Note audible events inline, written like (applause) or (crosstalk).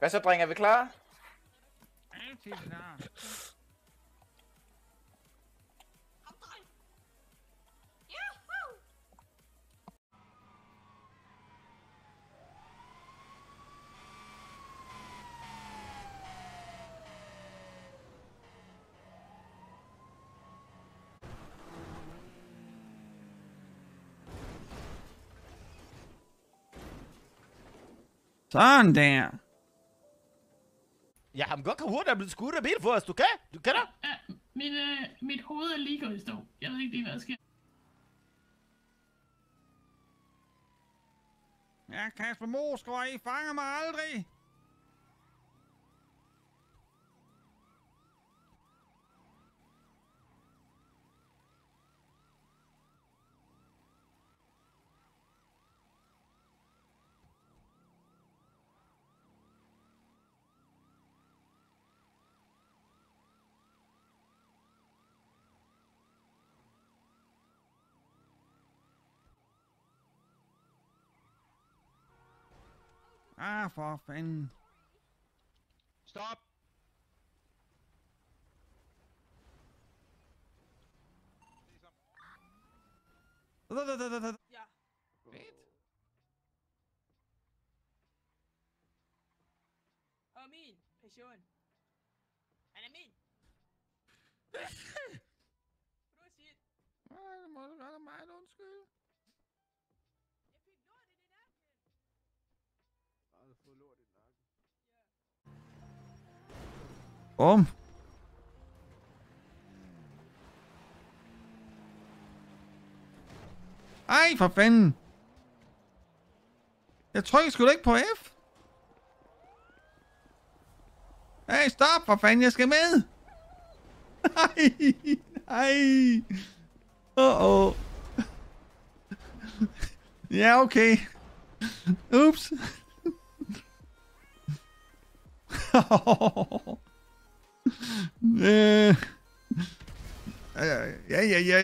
Hvad så, drenge? Er vi klar? Jeg har godt komme hurtigt, der er blevet skudt af bil for os. Du kan? Du kan da? Ja, mit, øh, mit hoved er lige gået i stå. Jeg ved ikke lige, hvad der sker. Ja, Kasper Moskva, I fanger mig aldrig. Ah, half off and... Stop! Ja. Red? Amin, person. Amin. (laughs) om. Ej, for fanden. Jeg trykker sgu da ikke på F. Hey, stop for fanden, jeg skal med. Nej, nej. Åh, oh, oh. Ja, okay. Ups. (laughs) yeah, yeah, yeah.